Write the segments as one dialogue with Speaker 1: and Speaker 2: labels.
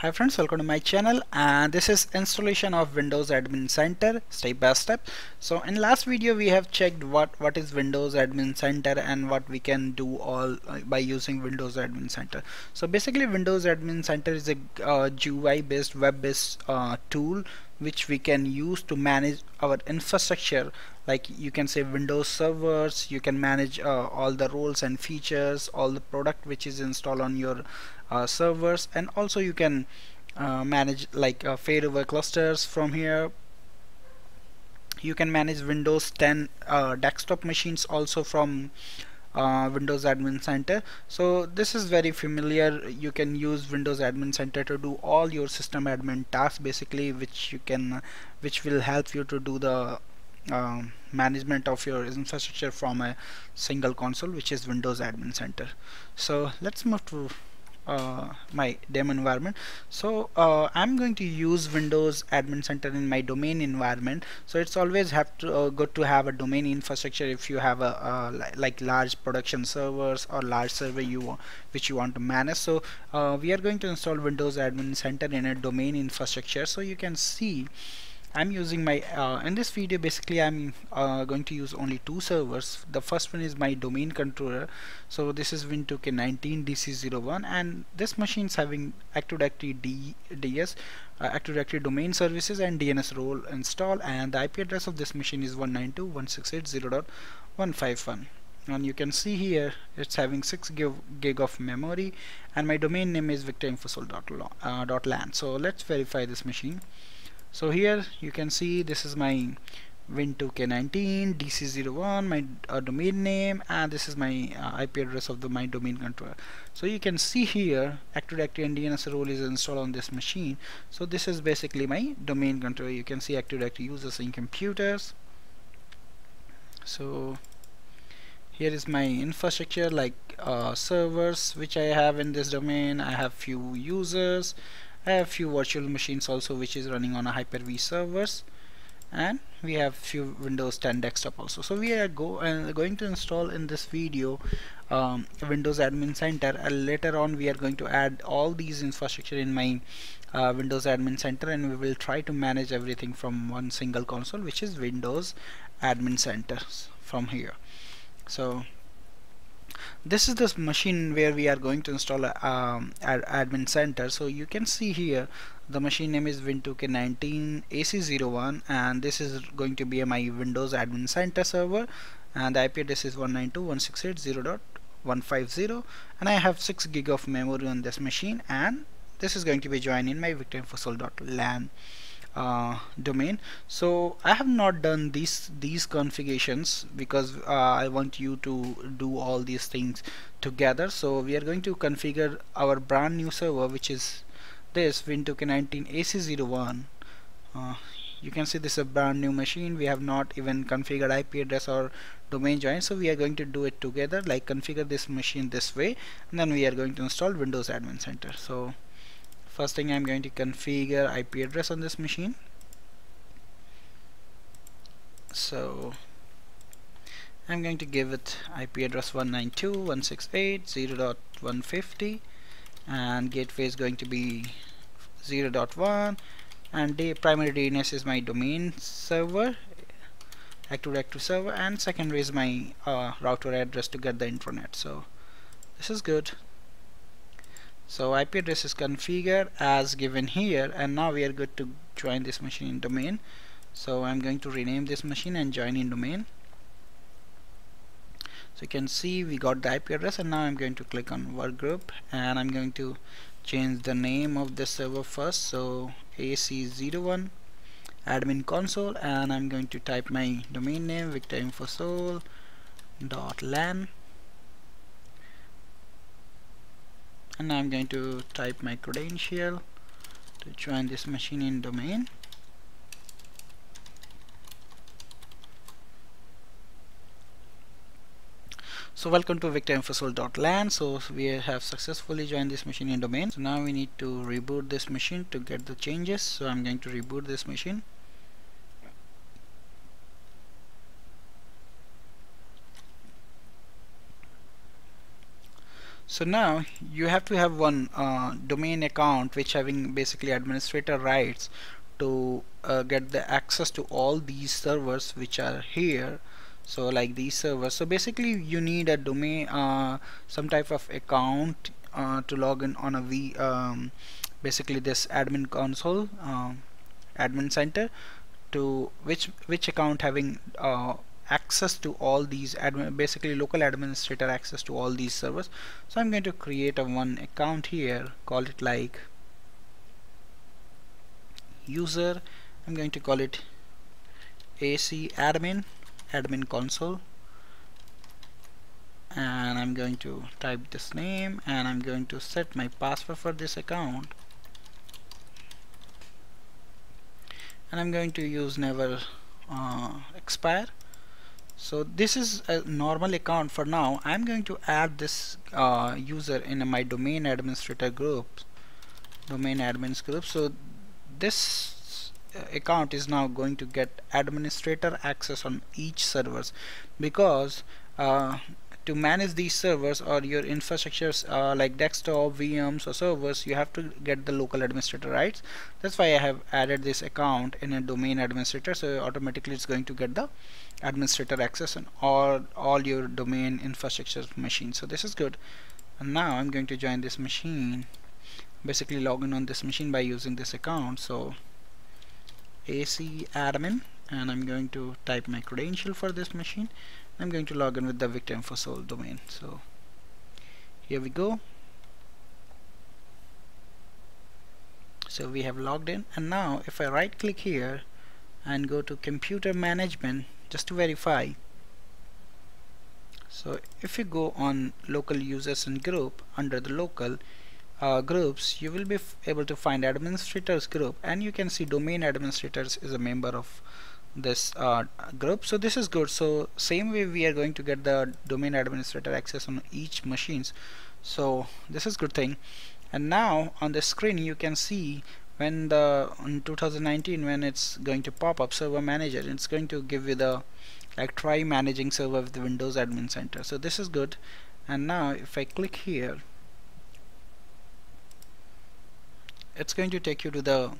Speaker 1: Hi friends, welcome to my channel and this is installation of Windows Admin Center step by step. So in last video we have checked what what is Windows Admin Center and what we can do all uh, by using Windows Admin Center. So basically Windows Admin Center is a uh, GUI based web based uh, tool which we can use to manage our infrastructure like you can say Windows servers you can manage uh, all the roles and features all the product which is installed on your servers and also you can uh, manage like uh, failover clusters from here. You can manage Windows 10 uh, desktop machines also from uh, Windows Admin Center. So this is very familiar. You can use Windows Admin Center to do all your system admin tasks basically which you can which will help you to do the um, management of your infrastructure from a single console which is Windows Admin Center. So let's move to uh, my demo environment. So uh, I'm going to use Windows Admin Center in my domain environment. So it's always have to uh, good to have a domain infrastructure if you have a uh, like large production servers or large server you want, which you want to manage. So uh, we are going to install Windows Admin Center in a domain infrastructure. So you can see I'm using my uh, in this video basically I'm uh, going to use only two servers. The first one is my domain controller. So this is Win2K19 DC01 and this machine is having Active Directory D DS uh, Active Directory domain services and DNS role installed and the IP address of this machine is 192.168.0.151 and you can see here it's having 6 gig, gig of memory and my domain name is victorinfosol.lan uh, so let's verify this machine so here you can see this is my win2k19 dc01 my uh, domain name and this is my uh, IP address of the my domain controller. So you can see here Active Directory and DNS role is installed on this machine. So this is basically my domain controller. You can see Active Directory users in computers. So here is my infrastructure like uh, servers which I have in this domain. I have few users I have few virtual machines also which is running on a Hyper-V servers. And we have few Windows 10 desktop also. So we are go uh, going to install in this video um, Windows Admin Center. And later on we are going to add all these infrastructure in my uh, Windows Admin Center. And we will try to manage everything from one single console which is Windows Admin Center from here. So this is this machine where we are going to install a um, ad admin center. So you can see here the machine name is win2k19 ac01 and this is going to be my windows admin center server. And the IP address is 192.168.0.150 and I have 6 gig of memory on this machine and this is going to be joined in my victorinfosol.lan uh, domain. So I have not done these these configurations because uh, I want you to do all these things together. So we are going to configure our brand new server which is this Win2K19 AC01 uh, you can see this is a brand new machine. We have not even configured IP address or domain join so we are going to do it together like configure this machine this way and then we are going to install Windows Admin Center. So first thing I'm going to configure IP address on this machine. So I'm going to give it IP address 192.168.0.150 and gateway is going to be 0.1 and the primary DNS is my domain server Active Directory server and secondary is my uh, router address to get the intranet. So this is good so IP address is configured as given here and now we are good to join this machine in domain. So I'm going to rename this machine and join in domain. So you can see we got the IP address and now I'm going to click on workgroup and I'm going to change the name of the server first. So AC01 admin console and I'm going to type my domain name victorinfosol.lan and I'm going to type my credential to join this machine in domain. So welcome to victorinfosol.lan so we have successfully joined this machine in domain. So now we need to reboot this machine to get the changes. So I'm going to reboot this machine so now you have to have one uh, domain account which having basically administrator rights to uh, get the access to all these servers which are here. So like these servers. So basically you need a domain uh, some type of account uh, to log in on a V um, basically this admin console um, admin center to which which account having uh, access to all these admin basically local administrator access to all these servers. So I'm going to create a one account here call it like user I'm going to call it AC admin admin console. And I'm going to type this name and I'm going to set my password for this account. And I'm going to use never uh, expire so this is a normal account for now. I'm going to add this uh, user in my domain administrator group domain admins group. So this uh, account is now going to get administrator access on each servers because uh, to manage these servers or your infrastructures uh, like desktop VMs or servers you have to get the local administrator rights that's why I have added this account in a domain administrator so automatically it's going to get the administrator access on all all your domain infrastructure machines. So this is good. And now I'm going to join this machine basically log in on this machine by using this account. So AC admin and I'm going to type my credential for this machine I'm going to log in with the Victor InfoSol domain. So here we go. So we have logged in. And now if I right click here and go to computer management just to verify. So if you go on local users and group under the local uh, groups you will be able to find administrators group. And you can see domain administrators is a member of this uh, group. So this is good. So same way we are going to get the domain administrator access on each machines. So this is good thing. And now on the screen you can see when the in 2019 when it's going to pop up server manager it's going to give you the like try managing server with the Windows Admin Center. So this is good. And now if I click here it's going to take you to the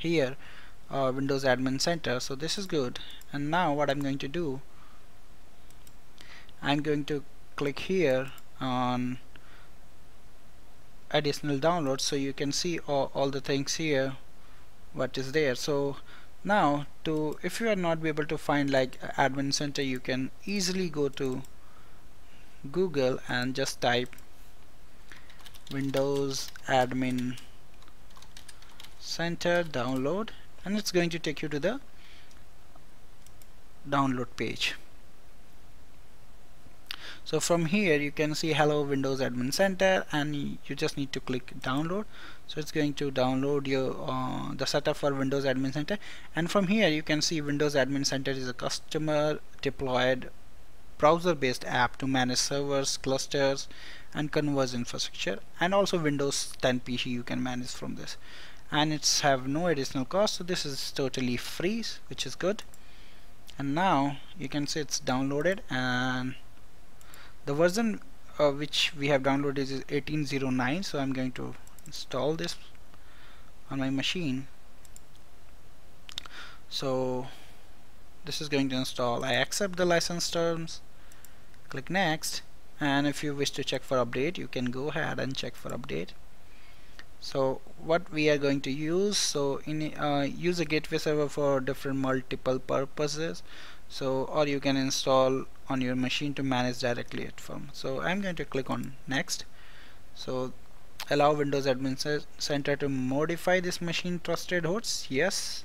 Speaker 1: here uh, Windows Admin Center. So this is good. And now what I'm going to do I'm going to click here on additional downloads. So you can see all, all the things here what is there. So now to if you are not able to find like admin center you can easily go to Google and just type Windows admin center download and it's going to take you to the download page. So from here you can see hello Windows Admin Center and you just need to click download. So it's going to download your uh, the setup for Windows Admin Center. And from here you can see Windows Admin Center is a customer deployed browser based app to manage servers clusters and converge infrastructure and also Windows 10 PC you can manage from this and it's have no additional cost so this is totally free which is good. And now you can see it's downloaded and the version uh, which we have downloaded is 1809 so I'm going to install this on my machine. So this is going to install. I accept the license terms click next and if you wish to check for update you can go ahead and check for update so what we are going to use so in uh, use a gateway server for different multiple purposes. So or you can install on your machine to manage directly at firm. So I'm going to click on next. So allow Windows Admin Center to modify this machine trusted hosts yes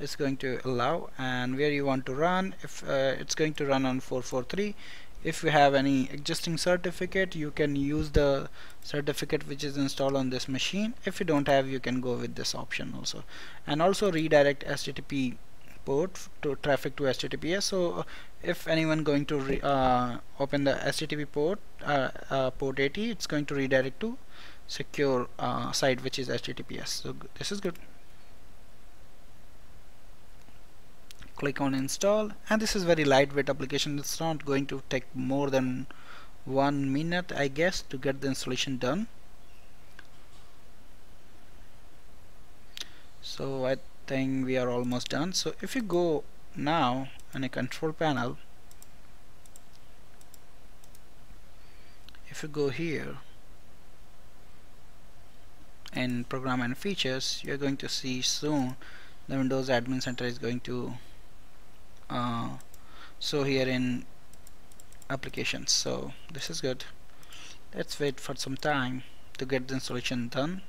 Speaker 1: it's going to allow. And where you want to run if uh, it's going to run on 443 if you have any existing certificate you can use the certificate which is installed on this machine. If you don't have you can go with this option also. And also redirect HTTP port to traffic to HTTPS so if anyone going to uh, open the HTTP port uh, uh, port 80 it's going to redirect to secure uh, site which is HTTPS so this is good click on install. And this is very lightweight application. It's not going to take more than one minute I guess to get the installation done. So I think we are almost done. So if you go now on a control panel if you go here in program and features you're going to see soon the Windows Admin Center is going to uh, show here in applications. So this is good. Let's wait for some time to get the installation done.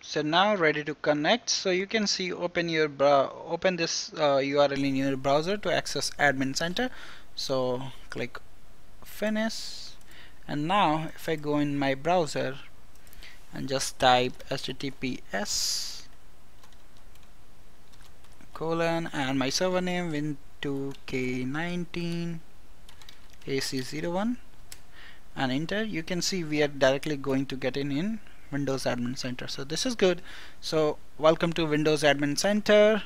Speaker 1: So now ready to connect. So you can see open your open this uh, URL in your browser to access admin center. So click finish. And now if I go in my browser and just type https colon and my server name win2k19 ac01 and enter you can see we are directly going to get in in Windows Admin Center. So this is good. So welcome to Windows Admin Center.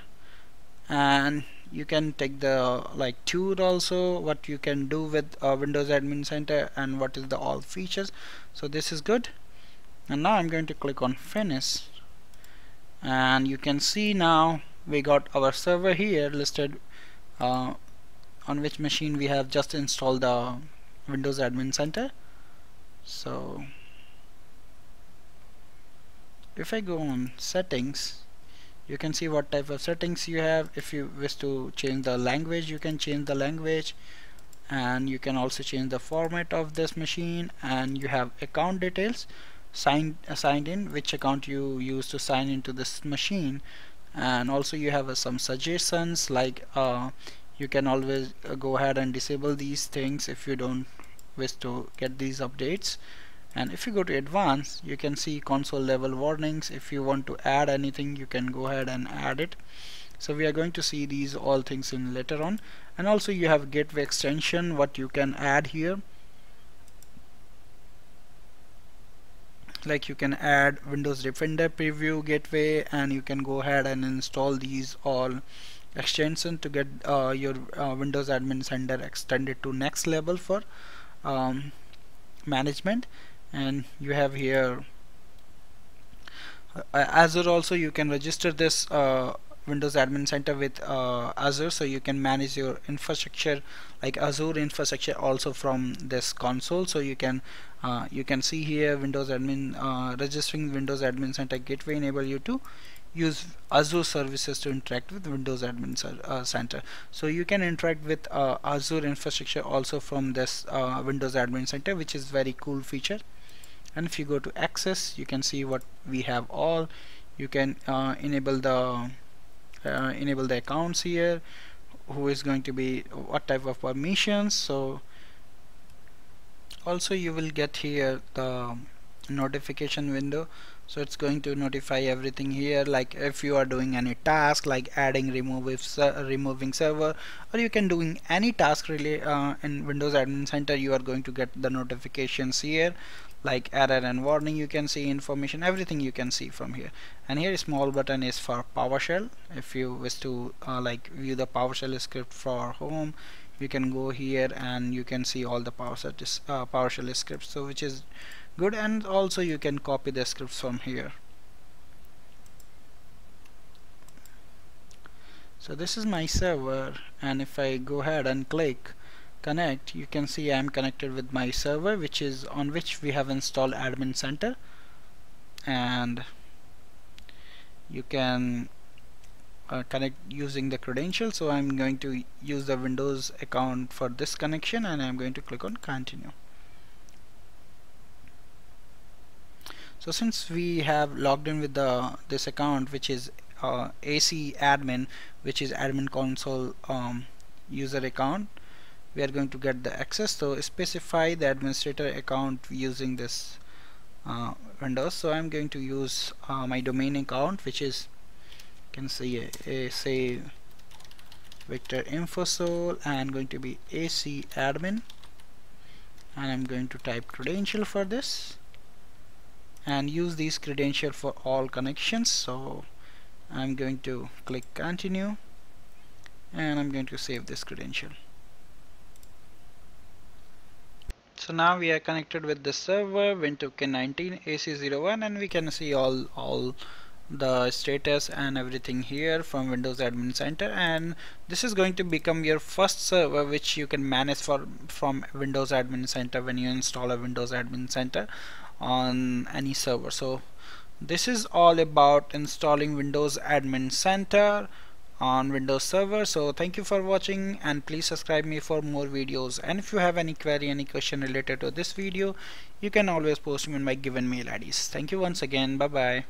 Speaker 1: And you can take the like tour also what you can do with uh, Windows Admin Center and what is the all features. So this is good. And now I'm going to click on finish. And you can see now we got our server here listed uh, on which machine we have just installed the Windows Admin Center. So if I go on settings you can see what type of settings you have. If you wish to change the language you can change the language and you can also change the format of this machine and you have account details signed uh, signed in which account you use to sign into this machine and also you have uh, some suggestions like uh, you can always uh, go ahead and disable these things if you don't wish to get these updates. And if you go to advanced you can see console level warnings. If you want to add anything you can go ahead and add it. So we are going to see these all things in later on. And also you have gateway extension what you can add here like you can add Windows Defender preview gateway and you can go ahead and install these all extension to get uh, your uh, Windows Admin Center extended to next level for um, management. And you have here uh, Azure also you can register this uh, Windows Admin Center with uh, Azure so you can manage your infrastructure like Azure infrastructure also from this console. So you can uh, you can see here Windows Admin uh, registering Windows Admin Center gateway enable you to use Azure services to interact with Windows Admin uh, Center. So you can interact with uh, Azure infrastructure also from this uh, Windows Admin Center which is very cool feature. And if you go to access you can see what we have all. You can enable the uh, enable the accounts here who is going to be what type of permissions. So also you will get here the notification window. So it's going to notify everything here like if you are doing any task like adding remove if removing server or you can doing any task really uh, in Windows Admin Center you are going to get the notifications here like error and warning you can see information everything you can see from here. And here small button is for PowerShell if you wish to uh, like view the PowerShell script for home you can go here and you can see all the PowerShell, uh, PowerShell scripts so which is good. And also you can copy the scripts from here. So this is my server. And if I go ahead and click connect you can see I'm connected with my server which is on which we have installed admin center. And you can uh, connect using the credential so I'm going to use the Windows account for this connection and I'm going to click on continue. So since we have logged in with the this account which is uh, AC admin which is admin console um, user account we are going to get the access. So specify the administrator account using this uh, Windows so I'm going to use uh, my domain account which is can say say Victor Infosol and going to be AC admin. And I'm going to type credential for this. And use these credential for all connections. So I'm going to click continue. And I'm going to save this credential so now we are connected with the server win2k19 ac01 and we can see all all the status and everything here from Windows Admin Center. And this is going to become your first server which you can manage for from Windows Admin Center when you install a Windows Admin Center on any server. So this is all about installing Windows Admin Center on Windows Server. So thank you for watching and please subscribe me for more videos. And if you have any query any question related to this video you can always post me in my given mail IDs thank you once again. Bye bye